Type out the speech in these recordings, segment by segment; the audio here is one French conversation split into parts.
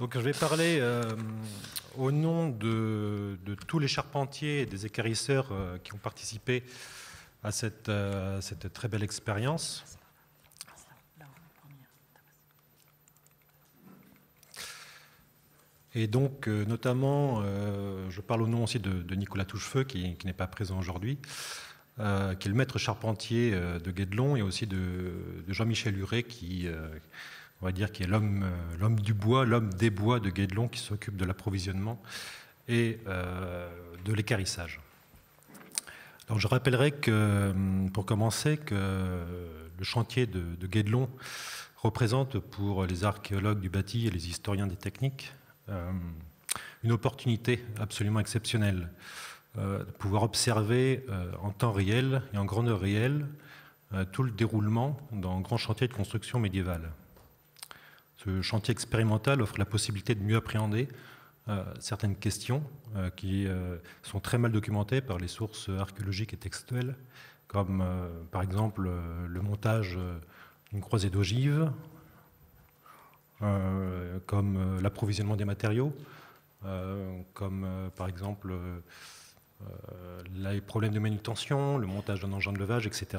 Donc je vais parler euh, au nom de, tous les charpentiers et des écarisseurs euh, qui ont participé à cette, euh, très belle expérience. Et donc, notamment, je parle au nom aussi de, Nicolas Touchefeu, qui, n'est pas présent aujourd'hui, qui est le maître charpentier de Guédelon, et aussi de, Jean-Michel Huret, qui, on va dire, qui est euh, l'homme du bois, l'homme des bois de Guédelon, qui s'occupe de l'approvisionnement et euh, de l'écarissage. Alors je rappellerai que, hum, pour commencer, que le chantier de, de Guédelon représente pour les archéologues du bâti et les historiens des techniques euh, une opportunité absolument exceptionnelle de pouvoir observer en temps réel et en grandeur réelle tout le déroulement d'un grand chantier de construction médiévale. Ce chantier expérimental offre la possibilité de mieux appréhender euh, certaines questions euh, qui euh, sont très mal documentées par les sources archéologiques et textuelles, comme par exemple le montage d'une croisée d'ogives, comme l'approvisionnement des matériaux, comme par exemple les problèmes de manutention, le montage d'un engin de levage, etc.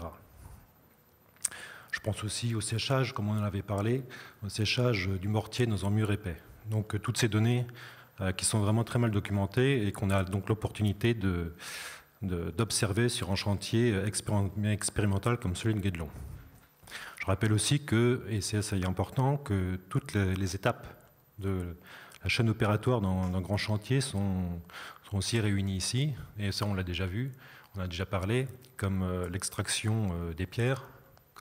Je pense aussi au séchage, comme on en avait parlé, au séchage du mortier dans un mur épais. Donc euh, toutes ces données euh, qui sont vraiment très mal documentées et qu'on a donc l'opportunité d'observer sur un chantier expérimental comme celui de Guédelon. Je rappelle aussi que, et c'est assez important, que toutes les, étapes de la chaîne opératoire d'un grand chantier sont, sont, aussi réunies ici, et ça on l'a déjà vu, on a déjà parlé, comme euh, l'extraction des pierres,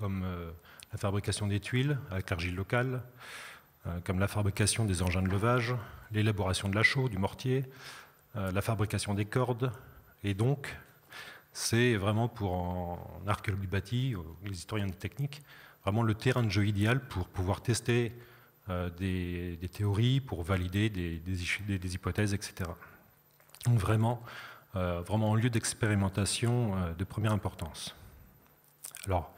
comme euh, la fabrication des tuiles avec l'argile locale, euh, comme la fabrication des engins de levage, l'élaboration de la chaux, du mortier, euh, la fabrication des cordes. Et donc, c'est vraiment pour en archéologie les historiens de technique, vraiment le terrain de jeu idéal pour pouvoir tester des, théories, pour valider des, des, hypothèses, etc. Donc vraiment, vraiment un lieu d'expérimentation de première importance. Alors,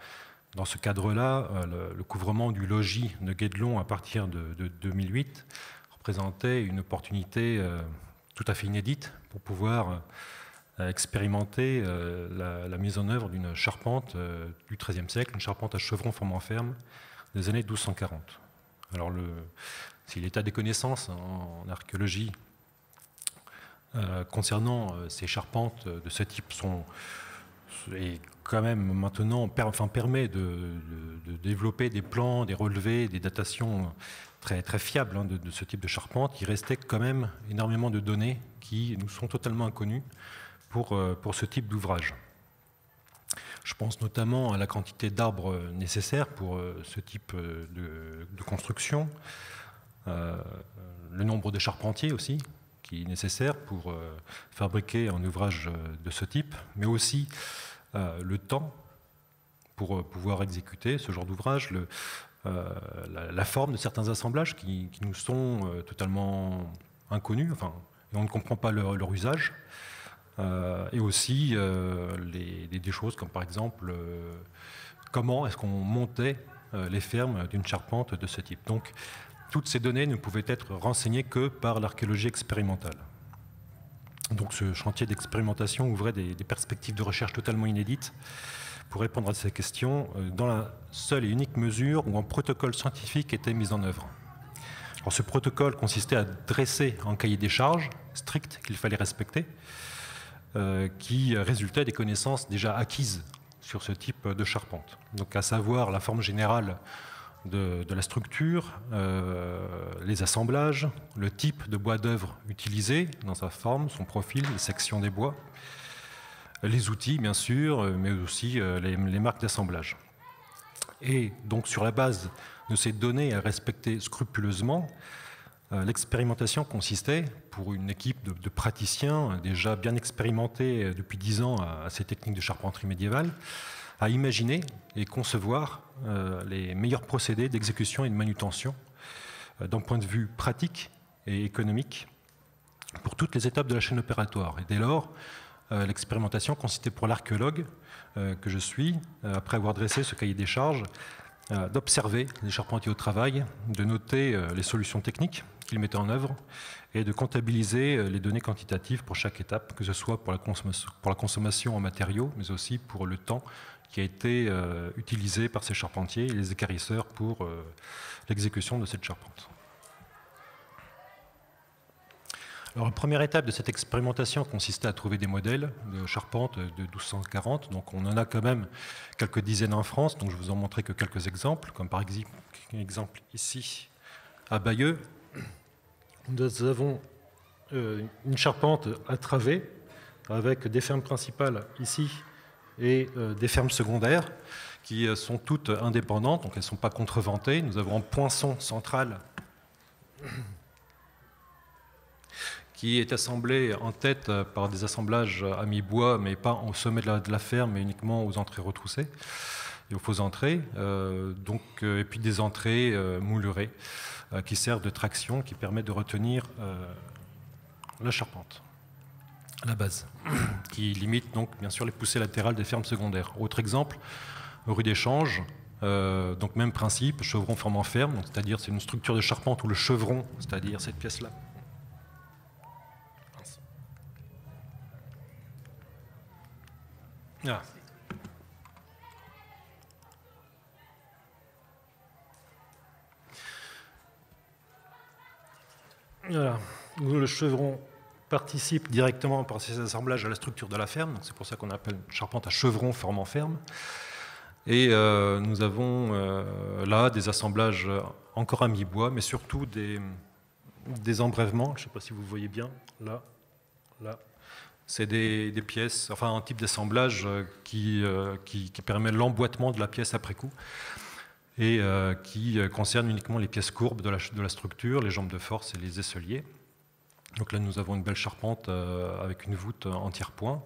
dans ce cadre-là, euh, le, couvrement du logis de Guédelon à partir de, 2008 représentait une opportunité euh, tout à fait inédite pour pouvoir euh, expérimenter la, mise en œuvre d'une charpente du XIIIe siècle, une charpente à chevron formant ferme des années 1240. Alors, si l'état des connaissances en, archéologie concernant ces charpentes de ce type sont et quand même maintenant enfin, permet de, développer des plans, des relevés, des datations très, très fiables hein, de, ce type de charpente. Il restait quand même énormément de données qui nous sont totalement inconnues pour, euh, pour ce type d'ouvrage. Je pense notamment à la quantité d'arbres nécessaires pour euh, ce type euh, de, construction, le nombre de charpentiers aussi, qui nécessaire pour fabriquer un ouvrage de ce type, mais aussi euh, le temps pour euh, pouvoir exécuter ce genre d'ouvrage, euh, la, forme de certains assemblages qui, nous sont totalement inconnus, enfin, et on ne comprend pas leur, usage, et aussi des choses comme par exemple comment est-ce qu'on montait les fermes d'une charpente de ce type. Donc, toutes ces données ne pouvaient être renseignées que par l'archéologie expérimentale. Donc ce chantier d'expérimentation ouvrait des, perspectives de recherche totalement inédites pour répondre à ces questions euh, dans la seule et unique mesure où un protocole scientifique était mis en œuvre. Alors, ce protocole consistait à dresser un cahier des charges strict qu'il fallait respecter, euh, qui résultait des connaissances déjà acquises sur ce type de charpente. Donc à savoir la forme générale de, la structure, euh, les assemblages, le type de bois d'œuvre utilisé dans sa forme, son profil, les sections des bois, les outils bien sûr, mais aussi euh, les, marques d'assemblage. Et donc sur la base de ces données à respecter scrupuleusement, euh, l'expérimentation consistait, pour une équipe de, praticiens déjà bien expérimentés depuis dix ans à ces techniques de charpenterie médiévale, à imaginer et concevoir euh, les meilleurs procédés d'exécution et de manutention euh, d'un point de vue pratique et économique pour toutes les étapes de la chaîne opératoire. Et dès lors, euh, l'expérimentation consistait pour l'archéologue que je suis, après avoir dressé ce cahier des charges, d'observer les charpentiers au travail, de noter les solutions techniques qu'il mettait en œuvre et de comptabiliser les données quantitatives pour chaque étape, que ce soit pour la pour la consommation en matériaux, mais aussi pour le temps qui a été utilisé par ces charpentiers et les écarisseurs pour l'exécution de cette charpente. Alors, la première étape de cette expérimentation consistait à trouver des modèles de charpente de 1240. Donc, on en a quand même quelques dizaines en France. Donc, je vous en montrer que quelques exemples, comme par exemple ici à Bayeux. Nous avons euh, une charpente à travée avec des fermes principales ici et euh, des fermes secondaires qui euh, sont toutes indépendantes, donc elles ne sont pas contreventées. Nous avons un poinçon central qui est assemblé en tête euh, par des assemblages à mi-bois, mais pas au sommet de la, ferme, mais uniquement aux entrées retroussées et aux fausses entrées. Donc, et puis des entrées moulurées qui servent de traction, qui permettent de retenir la charpente à la base, qui limite donc bien sûr les poussées latérales des fermes secondaires. Autre exemple, rue d'échange, donc même principe, chevron formant ferme, c'est-à-dire c'est une structure de charpente où le chevron, c'est-à-dire cette pièce-là. Voilà. Le chevron participe directement par ses assemblages à la structure de la ferme. C'est pour ça qu'on appelle charpente à chevron formant ferme. Et euh, nous avons euh, là des assemblages encore à mi-bois, mais surtout des, des embrèvements. Je ne sais pas si vous voyez bien, là, là, c'est des, pièces, enfin un type d'assemblage euh, qui, qui, permet l'emboîtement de la pièce après coup et qui concerne uniquement les pièces courbes de la, de la, structure, les jambes de force et les aisseliers. Donc là, nous avons une belle charpente avec une voûte en tiers-point.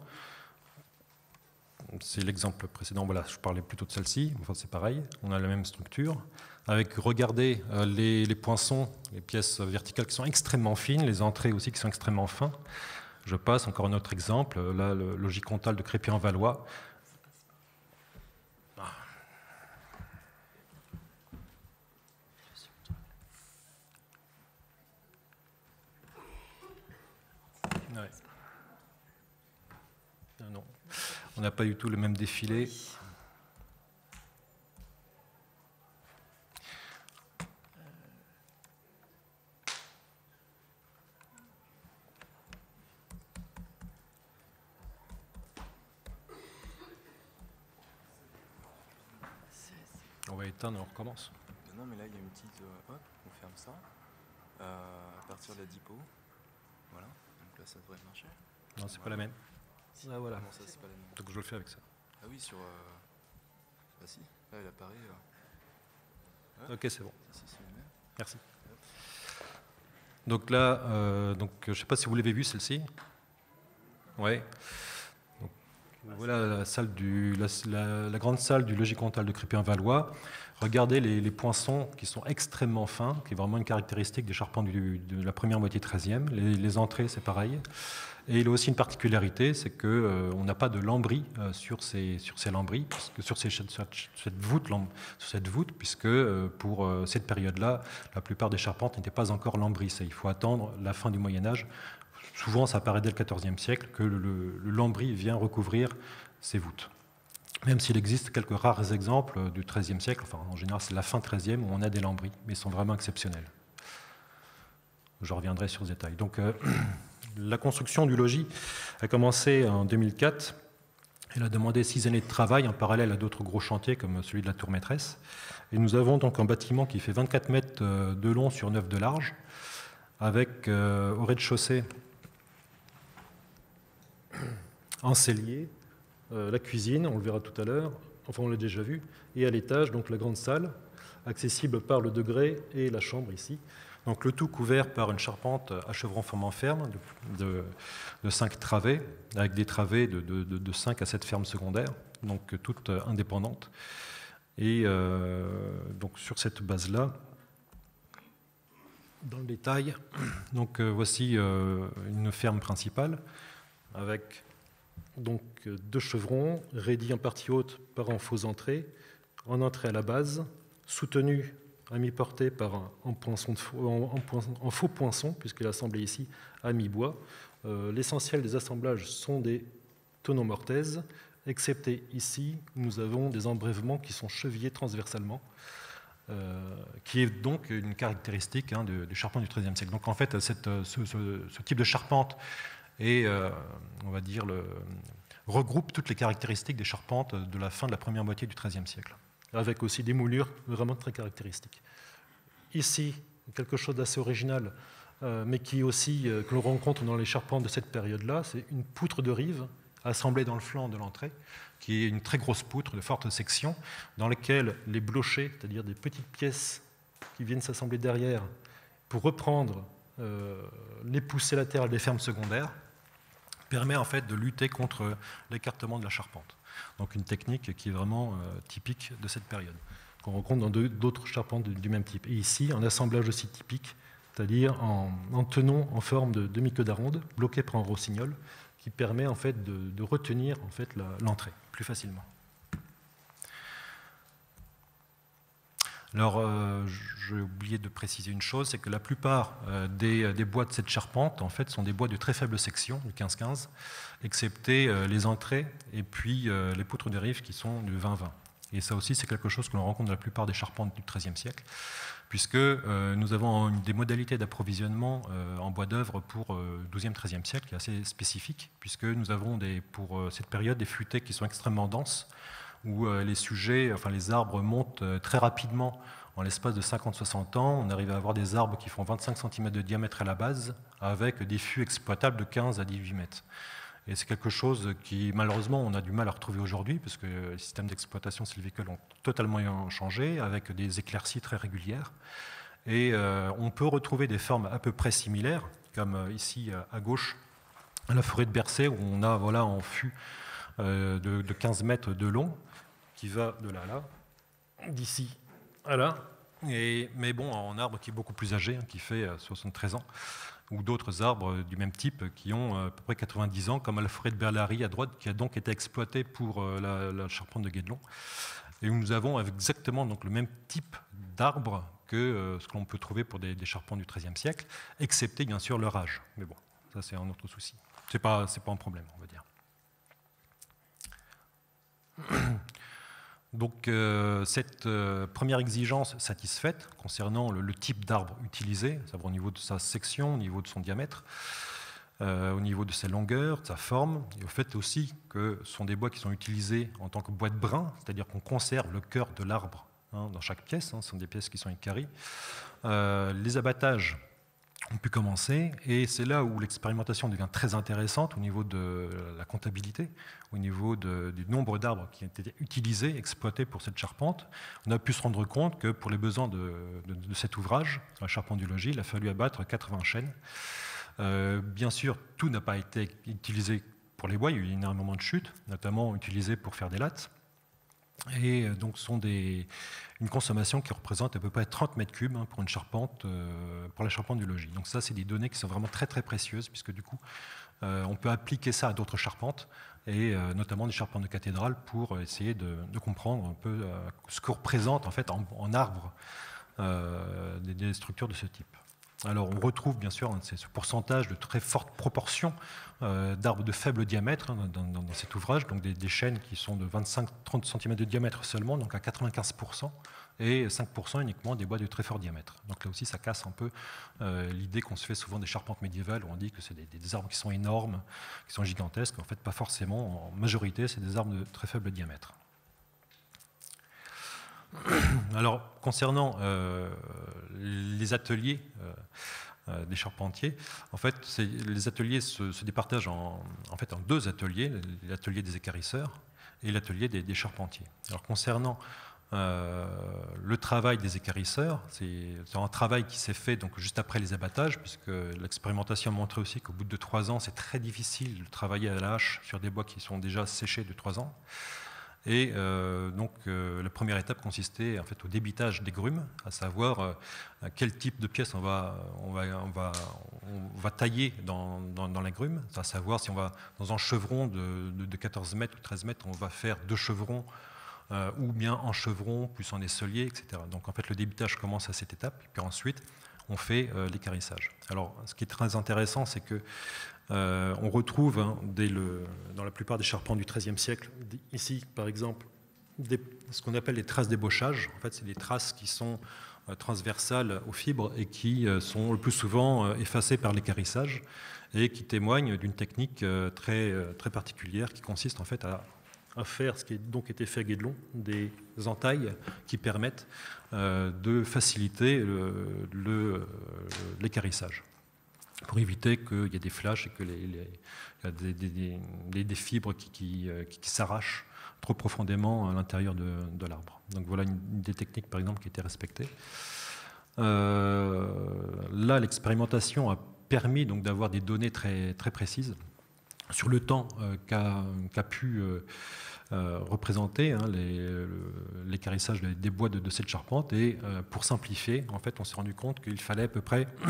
C'est l'exemple précédent, voilà, je parlais plutôt de celle-ci, enfin c'est pareil, on a la même structure. Avec, regardez, les, les poinçons, les pièces verticales qui sont extrêmement fines, les entrées aussi qui sont extrêmement fins. Je passe encore un autre exemple, là, le logicontal de Crépy-en-Valois. Ah. Non, on n'a pas du tout le même défilé. on recommence. Non, mais là, il y a une petite. Euh, hop, on ferme ça. Euh, à partir de la dipo. Voilà. Donc là, ça devrait marcher. Non, c'est pas la même. Ah, voilà. ça, c'est pas la même Donc je le fais avec ça. Ah oui, sur. Euh... Ah si, là, elle apparaît. Euh. Ok, c'est bon. Merci. Donc là, euh, donc, je ne sais pas si vous l'avez vu celle-ci. Ouais. Voilà la, salle du, la, grande salle du logis comptable de Crépy-en-Valois. Regardez les, poinçons qui sont extrêmement fins, qui est vraiment une caractéristique des charpents de la première moitié 13e. Les, entrées, c'est pareil. Et il a aussi une particularité, c'est qu'on euh, n'a pas de lambris euh, sur, ces, sur ces lambris, sur, ces, cette voûte, sur cette voûte puisque euh, pour cette période-là, la plupart des charpentes n'étaient pas encore lambris. Il faut attendre la fin du Moyen Âge souvent ça apparaît dès le XIVe siècle, que le, lambris vient recouvrir ces voûtes. Même s'il existe quelques rares exemples du XIIIe siècle, enfin en général c'est la fin XIIIe où on a des lambris, mais ils sont vraiment exceptionnels. Je reviendrai sur ce détail. Donc euh, la construction du logis a commencé en 2004. Elle a demandé six années de travail en parallèle à d'autres gros chantiers comme celui de la tour maîtresse. Et nous avons donc un bâtiment qui fait 24 mètres euh, de long sur 9 de large, avec euh, au rez-de-chaussée en cellier, euh, la cuisine, on le verra tout à l'heure, enfin on l'a déjà vu, et à l'étage, donc la grande salle, accessible par le degré et la chambre ici. Donc le tout couvert par une charpente à chevron formant ferme de, de, 5 travées, avec des travées de, de, 5 à 7 fermes secondaires, donc toutes indépendantes. Et euh, donc sur cette base-là, dans le détail, donc euh, voici une ferme principale avec donc deux chevrons, raidis en partie haute par en faux entrée, en entrée à la base, soutenus à mi-portée par un, en, faux poinçon, puisqu'il est assemblé ici à mi-bois. Euh, l'essentiel des assemblages sont des tonneaux mortaises, excepté ici, où nous avons des embrèvements qui sont chevillés transversalement, euh, qui est donc une caractéristique hein, du, charpent du XIIIe siècle. Donc en fait, ce, type de charpente est, on va dire, regroupe toutes les caractéristiques des charpentes de la fin de la première moitié du XIIIe siècle, avec aussi des moulures vraiment très caractéristiques. Ici, quelque chose d'assez original, euh, mais qui aussi, euh, que l'on rencontre dans les charpentes de cette période-là, c'est une poutre de rive assemblée dans le flanc de l'entrée, qui est une très grosse poutre de forte section, dans laquelle les blochers, c'est-à-dire des petites pièces qui viennent s'assembler derrière pour reprendre euh, les poussées latérales des fermes secondaires, permet en fait de lutter contre l'écartement de la charpente. Donc une technique qui est vraiment euh, typique de cette période, qu'on rencontre dans d'autres charpentes du même type. Et ici, un assemblage aussi typique, c'est-à-dire en, en, tenon en forme de demi-queue bloqué par un rossignol, qui permet en fait de, retenir en fait l'entrée plus facilement. Alors, euh, j'ai oublié de préciser une chose, c'est que la plupart euh, des, bois de cette charpente, en fait, sont des bois de très faible section, du 15-15, excepté euh, les entrées et puis les poutres de rive qui sont du 20-20. Et ça aussi, c'est quelque chose que l'on rencontre dans la plupart des charpentes du XIIIe siècle, puisque nous avons des modalités d'approvisionnement en bois d'œuvre pour XIIe, XIIIe siècle qui est assez spécifique, puisque nous avons des, pour cette période des flûtés qui sont extrêmement denses, où euh, les arbres montent euh, très rapidement en l'espace de 50-60 ans. On arrive à avoir des arbres qui font 25 cm de diamètre à la base, avec des fûts exploitables de 15 à 18 mètres. Et c'est quelque chose qui, malheureusement, on a du mal à retrouver aujourd'hui, parce que les systèmes d'exploitation sylvicole ont totalement changé, avec des éclaircies très régulières. Et euh, on peut retrouver des formes à peu près similaires, comme ici à gauche, à la forêt de Bercé, où on a voilà, en fût de 15 mètres de long, qui va de là à là, d'ici à là. Et, mais bon, en arbre qui est beaucoup plus âgé, hein, qui fait 73 euh, ans, ou d'autres arbres du même type qui ont euh, à peu près 90 ans, comme de Berlari à droite, qui a donc été exploitée pour euh, la, charpente de Guédelon, et où nous avons exactement donc, le même type d'arbre que ce qu'on peut trouver pour des, des charpents du XIIIe siècle, excepté bien sûr leur âge. Mais bon, ça c'est un autre souci. Ce n'est pas un problème, on va dire. Donc euh, cette euh, première exigence satisfaite concernant le, type d'arbre utilisé, savoir au niveau de sa section, au niveau de son diamètre, euh, au niveau de sa longueur, de sa forme, et au fait aussi que ce sont des bois qui sont utilisés en tant que bois de brin, c'est-à-dire qu'on conserve le cœur de l'arbre hein, dans chaque pièce, hein, ce sont des pièces qui sont écarées. les abattages ont pu commencer. Et c'est là où l'expérimentation devient très intéressante au niveau de la comptabilité, au niveau du nombre d'arbres qui ont été utilisés, exploités pour cette charpente. On a pu se rendre compte que pour les besoins de, cet ouvrage, la charpente du logis, il a fallu abattre 80 chênes. Euh, bien sûr, tout n'a pas été utilisé pour les bois, il y a eu énormément de chutes, notamment utilisées pour faire des lattes. Et euh, donc, ce sont des, une consommation qui représente à peu près 30 mètres cubes hein, pour une charpente, euh, pour la charpente du logis. Donc ça, c'est des données qui sont vraiment très très précieuses, puisque du coup, euh, on peut appliquer ça à d'autres charpentes, et notamment des charpentes de cathédrale, pour essayer de, comprendre un peu ce que représente en fait en, arbre des structures de ce type. Alors on retrouve bien sûr ce pourcentage de très forte proportion euh, d'arbres de faible diamètre hein, dans, cet ouvrage, donc des, chaînes qui sont de 25-30 cm de diamètre seulement, donc à 95%, et 5% uniquement des bois de très fort diamètre. Donc là aussi ça casse un peu euh, l'idée qu'on se fait souvent des charpentes médiévales où on dit que c'est des, arbres qui sont énormes, qui sont gigantesques. En fait pas forcément, en majorité c'est des arbres de très faible diamètre. Alors, concernant euh, les ateliers euh, euh, des charpentiers, en fait, les ateliers se, départagent en, en, fait, en deux ateliers, l'atelier des écarisseurs et l'atelier des, charpentiers. Alors, concernant le travail des écarisseurs, c'est un travail qui s'est fait donc juste après les abattages, puisque l'expérimentation a montré aussi qu'au bout de trois ans, c'est très difficile de travailler à la hache sur des bois qui sont déjà séchés de trois ans. Et euh, donc, euh, la première étape consistait en fait au débitage des grumes, à savoir euh, quel type de pièce on va, on va, on va, on va tailler dans, dans, grume, à savoir si on va dans un chevron de, de, 14 mètres ou 13 mètres, on va faire deux chevrons ou bien en chevron, plus en esselier, etc. Donc en fait, le débitage commence à cette étape, puis ensuite, on fait l'écarissage. Alors, ce qui est très intéressant, c'est que on retrouve hein, dans la plupart des charpents du XIIIe siècle, ici par exemple, ce qu'on appelle les traces d'ébauchage. En fait, c'est des traces qui sont euh, transversales aux fibres et qui euh, sont le plus souvent euh, effacées par l'écarissage et qui témoignent d'une technique très, très particulière qui consiste en fait à, faire ce qui a donc été fait à Guédelon, des entailles qui permettent de faciliter l'écarissage pour éviter qu'il y ait des flashs et que les, des, fibres qui, qui, qui s'arrachent trop profondément à l'intérieur de, l'arbre. Donc voilà une, des techniques, par exemple, qui était respectée. Euh, là, l'expérimentation a permis donc d'avoir des données très, très précises sur le temps euh, qu'a pu euh, représenter hein, l'écarissage des bois de, cette charpente. Et pour simplifier, en fait, on s'est rendu compte qu'il fallait à peu près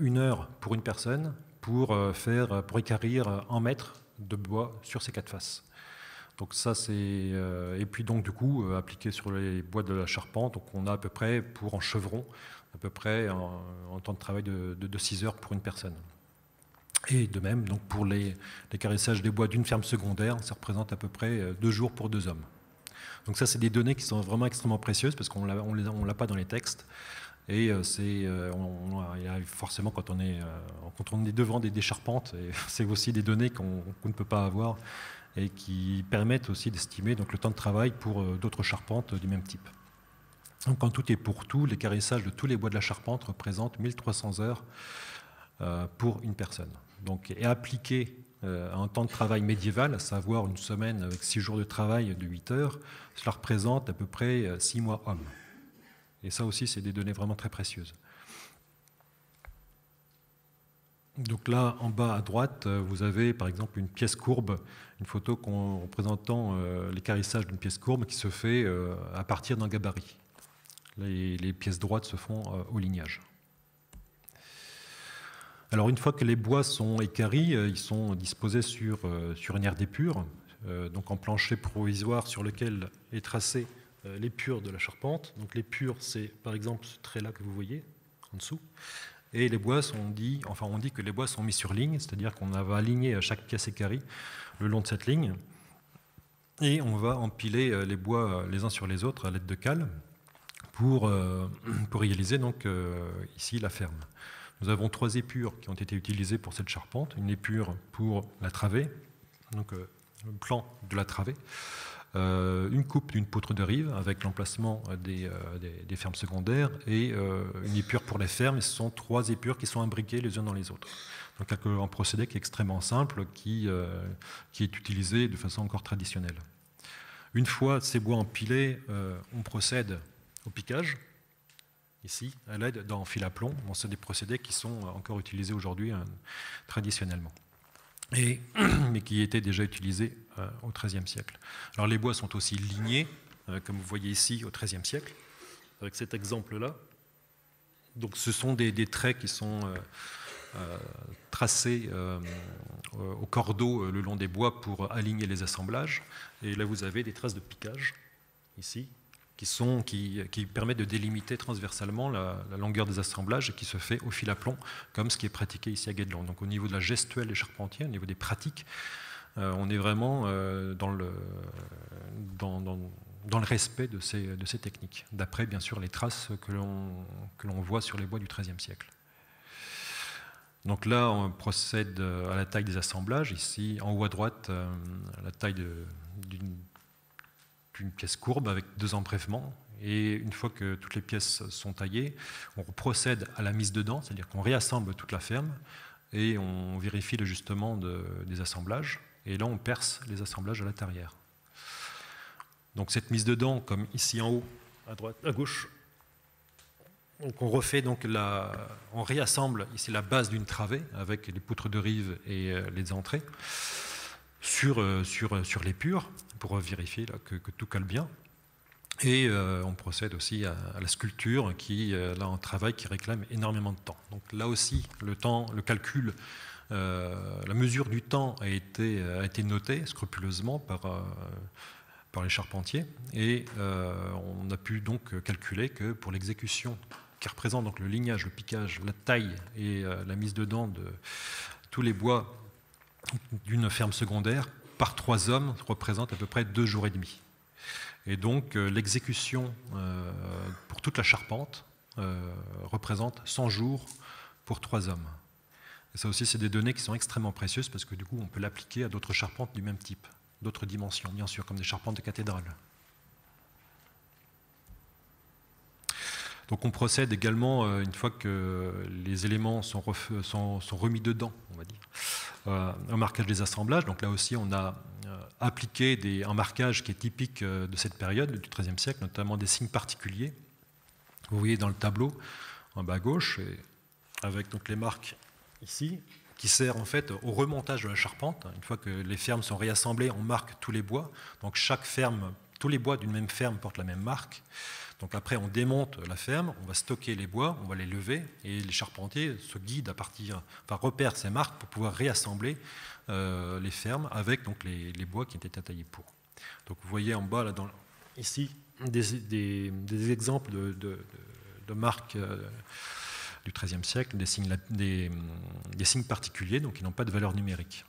une heure pour une personne pour, faire, pour écarrir un mètre de bois sur ces quatre faces. Donc ça c'est euh, et puis donc du coup euh, appliqué sur les bois de la charpente, donc on a à peu près pour en chevron à peu près un, temps de travail de, 6 heures pour une personne. Et de même donc pour les, des bois d'une ferme secondaire, ça représente à peu près 2 euh, jours pour deux hommes. Donc ça c'est des données qui sont vraiment extrêmement précieuses parce qu'on ne l'a pas dans les textes. Et c'est forcément quand on est, quand on est devant des, charpentes, c'est aussi des données qu'on ne peut pas avoir et qui permettent aussi d'estimer donc, le temps de travail pour euh, d'autres charpentes du même type. Donc, quand tout est pour tout, l'écarissage de tous les bois de la charpente représente 1300 heures euh, pour une personne. Donc, et appliqué euh, à un temps de travail médiéval, à savoir une semaine avec 6 jours de travail de 8 heures, cela représente à peu près 6 mois hommes. Et ça aussi, c'est des données vraiment très précieuses. Donc là, en bas à droite, euh, vous avez par exemple une pièce courbe, une photo représentant euh, l'écarissage d'une pièce courbe qui se fait euh, à partir d'un gabarit. Les, pièces droites se font au lignage. Alors une fois que les bois sont écaris, ils sont disposés sur, sur une aire d'épure, donc en plancher provisoire sur lequel est tracé l'épure de la charpente. Donc l'épure, c'est par exemple ce trait-là que vous voyez en dessous. Et les bois sont dit, enfin on dit que les bois sont mis sur ligne, c'est-à-dire qu'on va aligner chaque pièce écarie le long de cette ligne, et on va empiler euh, les bois euh, les uns sur les autres à l'aide de cales pour, euh, pour réaliser donc ici la ferme. Nous avons trois épures qui ont été utilisées pour cette charpente, une épure pour la travée, donc le plan de la travée, euh, une coupe d'une poutre de rive avec l'emplacement euh, des, fermes secondaires et euh, une épure pour les fermes. Ce sont trois épures qui sont imbriquées les unes dans les autres. Donc un procédé qui est extrêmement simple, qui, qui est utilisé de façon encore traditionnelle. Une fois ces bois empilés, on procède au piquage, ici, à l'aide d'un fil à plomb. Bon, c'est des procédés qui sont encore utilisés aujourd'hui traditionnellement et, mais qui étaient déjà utilisés euh, au XIIIe siècle. Alors les bois sont aussi lignés, euh, comme vous voyez ici, au XIIIe siècle, avec cet exemple-là. Donc ce sont des, traits qui sont euh, tracés au cordeau le long des bois pour aligner les assemblages. Et là, vous avez des traces de piquage, ici, qui, sont, qui, permettent de délimiter transversalement la, longueur des assemblages et qui se fait au fil à plomb, comme ce qui est pratiqué ici à Guédelon. Donc au niveau de la gestuelle des charpentiers, au niveau des pratiques, euh, on est vraiment euh, dans, le, respect de ces, techniques, d'après bien sûr les traces que l'on voit sur les bois du XIIIe siècle. Donc là, on procède à la taille des assemblages. Ici, en haut à droite, euh, la taille d'une une pièce courbe avec deux embrèvements. Et une fois que toutes les pièces sont taillées, on procède à la mise dedans, c'est-à-dire qu'on réassemble toute la ferme et on vérifie l'ajustement de, des assemblages. Et là, on perce les assemblages à l'intérieur. Donc cette mise dedans, comme ici en haut, à droite, à gauche, donc on refait donc la, on réassemble ici la base d'une travée avec les poutres de rive et euh, les entrées sur, euh, sur, sur l'épure pour vérifier que, tout cale bien. Et euh, on procède aussi à, la sculpture, qui euh, là un travail qui réclame énormément de temps. Donc là aussi, le temps, le calcul, euh, la mesure du temps a été, été notée scrupuleusement par, par les charpentiers. Et on a pu donc calculer que pour l'exécution qui représente le lignage, le piquage, la taille et la mise dedans de tous les bois d'une ferme secondaire, par trois hommes représente à peu près deux jours et demi. Et donc l'exécution pour toute la charpente représente 100 jours pour trois hommes. Ça aussi, c'est des données qui sont extrêmement précieuses parce que du coup, on peut l'appliquer à d'autres charpentes du même type, d'autres dimensions, bien sûr, comme des charpentes de cathédrale. Donc on procède également, euh, une fois que les éléments sont, remis dedans, on va dire, euh, un marquage des assemblages. Donc là aussi, on a euh, appliqué un marquage qui est typique de cette période, du XIIIe siècle, notamment des signes particuliers. Vous voyez dans le tableau, en bas à gauche, avec donc les marques ici, qui sert en fait au remontage de la charpente. Une fois que les fermes sont réassemblées, on marque tous les bois. Donc chaque ferme, tous les bois d'une même ferme portent la même marque. Donc après, on démonte la ferme, on va stocker les bois, on va les lever, et les charpentiers se guident à partir, enfin repèrent ces marques pour pouvoir réassembler euh, les fermes avec donc les, bois qui étaient taillés pour. Donc vous voyez en bas là, ici des, exemples de, marques. Euh, du XIIIe siècle, des signes, particuliers, donc qui n'ont pas de valeur numérique.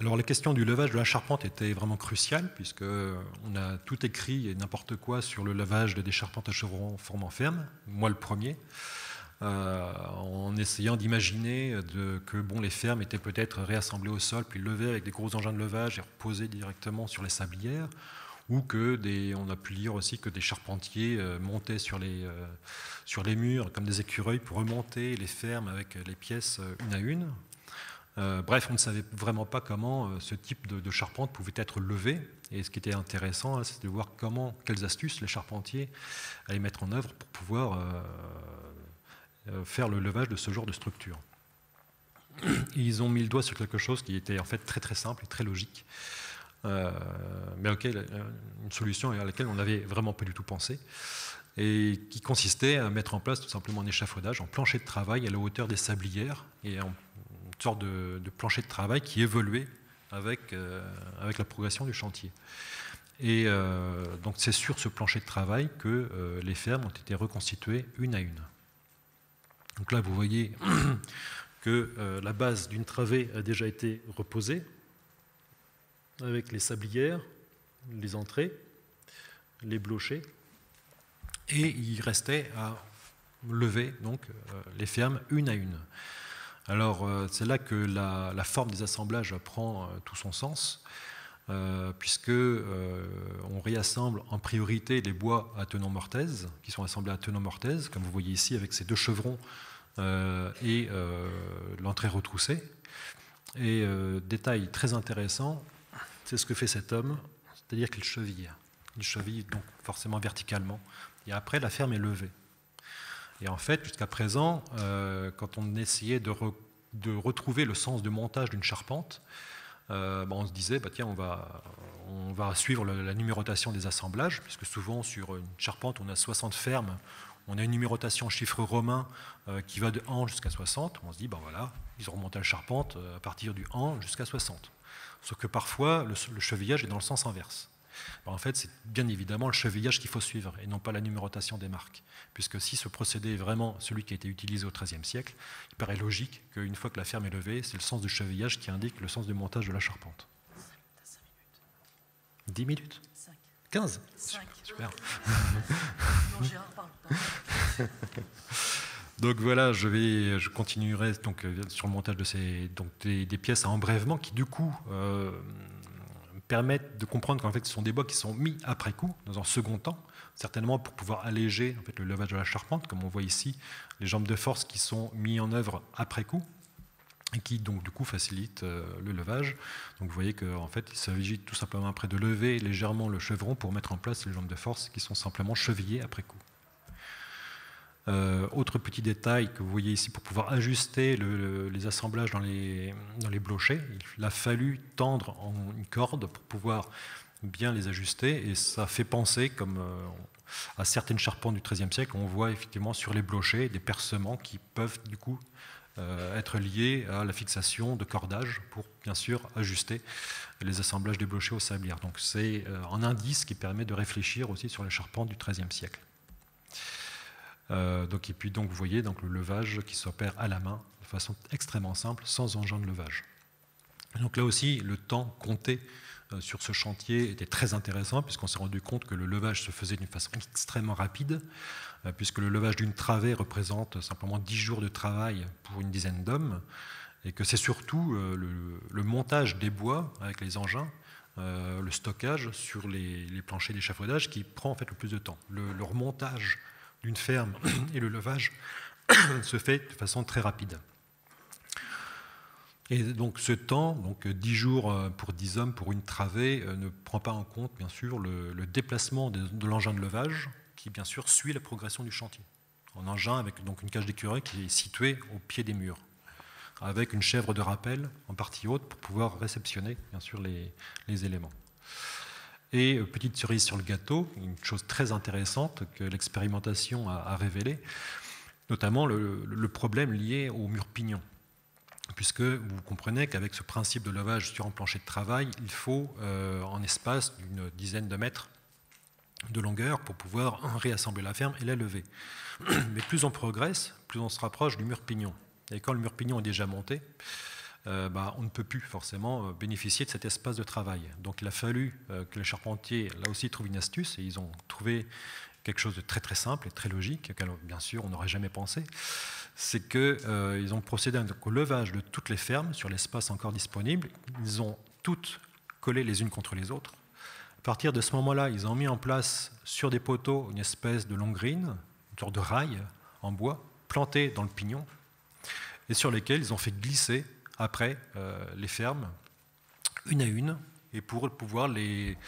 Alors la question du levage de la charpente était vraiment cruciale, puisqu'on a tout écrit et n'importe quoi sur le levage des charpentes à chevrons formant ferme, moi le premier, euh, en essayant d'imaginer que bon, les fermes étaient peut-être réassemblées au sol, puis levées avec des gros engins de levage et reposées directement sur les sablières ou que des, on a pu lire aussi que des charpentiers euh, montaient sur les, euh, sur les murs comme des écureuils pour remonter les fermes avec les pièces euh, une à une. bref, on ne savait vraiment pas comment ce type de, charpente pouvait être levé. Et ce qui était intéressant, hein, c'était de voir comment, quelles astuces les charpentiers allaient mettre en œuvre pour pouvoir faire le levage de ce genre de structure. Ils ont mis le doigt sur quelque chose qui était en fait très très simple et très logique. Euh, mais auquel, une solution à laquelle on n'avait vraiment pas du tout pensé, et qui consistait à mettre en place tout simplement un échafaudage en plancher de travail à la hauteur des sablières, et en une sorte de, plancher de travail qui évoluait avec, euh, avec la progression du chantier. Et euh, donc c'est sur ce plancher de travail que les fermes ont été reconstituées une à une. Donc là, vous voyez que la base d'une travée a déjà été reposée, avec les sablières, les entrées, les blochers, et il restait à lever donc euh, les fermes une à une. Alors euh, c'est là que la, forme des assemblages prend euh, tout son sens, puisque on réassemble en priorité les bois à tenons mortaise, qui sont assemblés à tenons mortaise, comme vous voyez ici avec ces deux chevrons et l'entrée retroussée. Et détail très intéressant, c'est ce que fait cet homme, c'est-à-dire qu'il cheville. Il cheville donc forcément verticalement. Et après, la ferme est levée. Et en fait, jusqu'à présent, euh, quand on essayait de, retrouver le sens de montage d'une charpente, euh, bah, on se disait, bah, tiens, on va, on va suivre la, numérotation des assemblages, puisque souvent sur une charpente, on a 60 fermes, on a une numérotation en chiffres romains euh, qui va de 1 jusqu'à 60. On se dit, ben voilà, ils ont remonté la charpente à partir du 1 jusqu'à 60. Sauf que parfois, le, chevillage est dans le sens inverse. en fait, c'est bien évidemment le chevillage qu'il faut suivre et non pas la numérotation des marques. Puisque si ce procédé est vraiment celui qui a été utilisé au XIIIe siècle, il paraît logique qu'une fois que la ferme est levée, c'est le sens du chevillage qui indique le sens du montage de la charpente. 10 minutes 5. 15 5. Super. non, Gérard, Donc voilà, je, vais, je continuerai donc, euh, sur le montage de ces, donc, des, pièces à embrèvement qui du coup euh, permettent de comprendre qu'en fait ce sont des bois qui sont mis après coup, dans un second temps, certainement pour pouvoir alléger en fait, le levage de la charpente, comme on voit ici, les jambes de force qui sont mises en œuvre après coup qui donc du coup facilitent euh, le levage. Donc vous voyez qu'en fait il s'agit tout simplement après de lever légèrement le chevron pour mettre en place les jambes de force qui sont simplement chevillées après coup. Euh, autre petit détail que vous voyez ici, pour pouvoir ajuster les assemblages dans les, dans il a fallu tendre en une corde pour pouvoir bien les ajuster, et ça fait penser comme euh, à certaines charpentes du XIIIe siècle, on voit effectivement sur les blochets des percements qui peuvent du coup être liées à la fixation de cordages pour bien sûr ajuster les assemblages déblochés au sablière. Donc c'est un indice qui permet de réfléchir aussi sur les charpentes du XIIIe siècle. donc, et puis donc vous voyez donc, le levage qui s'opère à la main de façon extrêmement simple, sans engin de levage. Donc là aussi, le temps compté euh, sur ce chantier était très intéressant puisqu'on s'est rendu compte que le levage se faisait d'une façon extrêmement rapide, euh, puisque le levage d'une travée représente simplement 10 jours de travail pour une dizaine d'hommes, et que c'est surtout euh, le, montage des bois avec les engins, le stockage sur les, planchers d'échafaudage qui prend en fait le plus de temps. Le, le remontage d'une ferme et le levage se fait de façon très rapide. Et donc ce temps, donc 10 jours euh, pour 10 hommes pour une travée, euh, ne prend pas en compte bien sûr le, déplacement de, l'engin de levage, qui bien sûr suit la progression du chantier. Un engin avec donc une cage d'écureuil qui est située au pied des murs, avec une chèvre de rappel en partie haute pour pouvoir réceptionner bien sûr les, éléments. Et euh, petite cerise sur le gâteau, une chose très intéressante que l'expérimentation a, révélée, notamment le, le problème lié au mur pignon puisque vous comprenez qu'avec ce principe de lavage sur un plancher de travail, il faut euh, en espace d'une dizaine de mètres de longueur pour pouvoir réassembler la ferme et la lever. Mais plus on progresse, plus on se rapproche du mur pignon. Et quand le mur pignon est déjà monté, euh, bah, on ne peut plus forcément euh, bénéficier de cet espace de travail. Donc il a fallu que les charpentiers, là aussi, trouvent une astuce, et ils ont trouvé quelque chose de très très simple et très logique, auquel bien sûr on n'aurait jamais pensé c'est qu'ils euh, ont procédé au levage de toutes les fermes sur l'espace encore disponible. Ils ont toutes collé les unes contre les autres. À partir de ce moment-là, ils ont mis en place sur des poteaux une espèce de longrine, une sorte de rail en bois, planté dans le pignon, et sur lesquels ils ont fait glisser après euh, les fermes, une à une, et pour pouvoir les,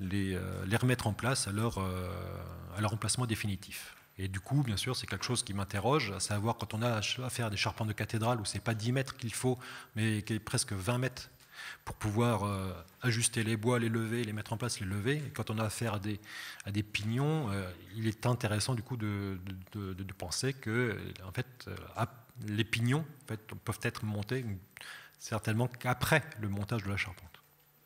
euh, remettre en place à leur, à leur emplacement définitif. Et du coup, bien sûr, c'est quelque chose qui m'interroge, à savoir quand on a à faire des charpentes de cathédrale où c'est pas 10 mètres qu'il faut, mais qui est presque 20 mètres pour pouvoir euh, ajuster les bois, les lever, les mettre en place, les lever. Et quand on a affaire à des, à pignons, euh, il est intéressant du coup de, penser que en fait, euh, les pignons peuvent être montés certainement qu'après le montage de la charpente,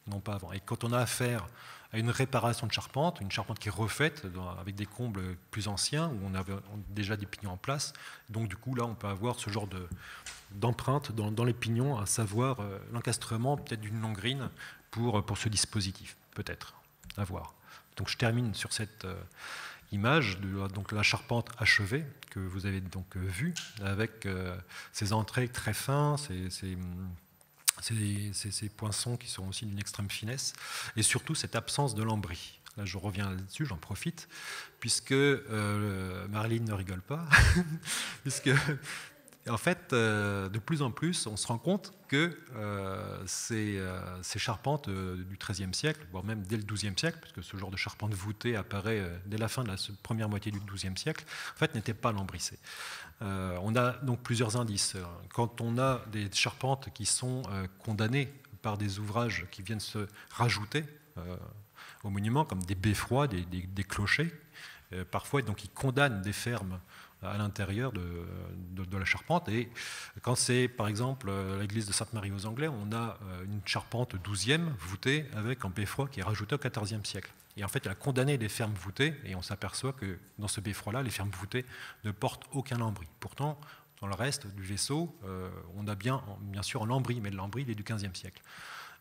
non pas avant. Et quand on a affaire à une réparation de charpente, une charpente qui est refaite avec des combles plus anciens, où on avait déjà des pignons en place. Donc du coup, là, on peut avoir ce genre d'empreinte dans, les pignons, à savoir euh, l'encastrement peut-être d'une longrine pour, pour ce dispositif, peut-être, à voir. Donc je termine sur cette euh, image de donc, la charpente achevée que vous avez donc euh, vue, avec ces entrées très fins, ces ces, poinçons qui sont aussi d'une extrême finesse, et surtout cette absence de lambris. Là, je reviens là-dessus, j'en profite, puisque euh, Marilyn ne rigole pas, puisque en fait, euh, de plus en plus, on se rend compte que euh, ces, ces, charpentes du XIIIe siècle, voire même dès le XIIe siècle, puisque ce genre de charpente voûtée apparaît dès la fin de la première moitié du XIIe siècle, en fait, n'étaient pas lambrissées. Euh, on a donc plusieurs indices. Quand on a des charpentes qui sont euh, condamnées par des ouvrages qui viennent se rajouter euh, au monument, comme des beffrois, des, clochers, parfois donc ils condamnent des fermes à l'intérieur de, la charpente. Et quand c'est par exemple l'église de Sainte-Marie aux Anglais, on a une charpente douzième voûtée avec un beffroi qui est rajouté au XIVe siècle. Et en fait, elle a condamné les fermes voûtées, et on s'aperçoit que dans ce beffroi-là, les fermes voûtées ne portent aucun lambris. Pourtant, dans le reste du vaisseau, euh, on a bien, bien sûr un lambris, mais le lambris, il est du XVe siècle.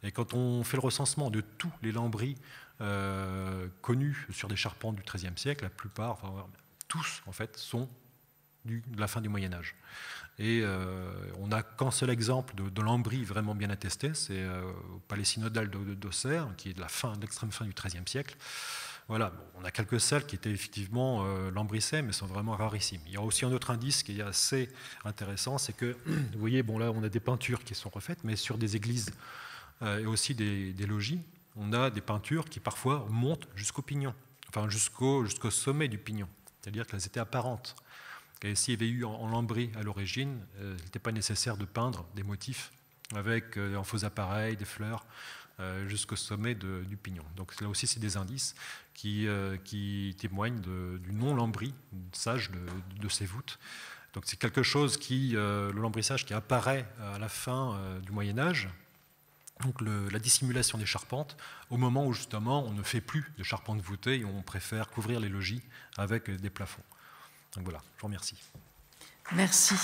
Et quand on fait le recensement de tous les lambris euh, connus sur des charpentes du XIIIe siècle, la plupart, enfin, tous en fait, sont de la fin du Moyen Âge. Et euh, on n'a qu'un seul exemple de, lambris vraiment bien attesté, c'est euh, au palais synodal d'Auxerre, qui est de la fin, l'extrême fin du XIIIe siècle. Voilà, on a quelques salles qui étaient effectivement lambrissées, mais sont vraiment rarissimes. Il y a aussi un autre indice qui est assez intéressant, c'est que, vous voyez, bon là, on a des peintures qui sont refaites, mais sur des églises et aussi des, logis, on a des peintures qui parfois montent jusqu'au pignon, enfin jusqu'au sommet du pignon, c'est-à-dire qu'elles étaient apparentes. Et s'il y avait eu en, lambris à l'origine, euh, il n'était pas nécessaire de peindre des motifs avec euh, en faux appareils, des fleurs, euh, jusqu'au sommet du pignon. Donc là aussi, c'est des indices qui, témoignent du non-lambris sage de, ces voûtes. Donc c'est quelque chose qui, le lambrissage qui apparaît à la fin du Moyen Âge, donc la dissimulation des charpentes, au moment où justement on ne fait plus de charpentes voûtées et on préfère couvrir les logis avec des plafonds. Donc voilà, je vous remercie. Merci.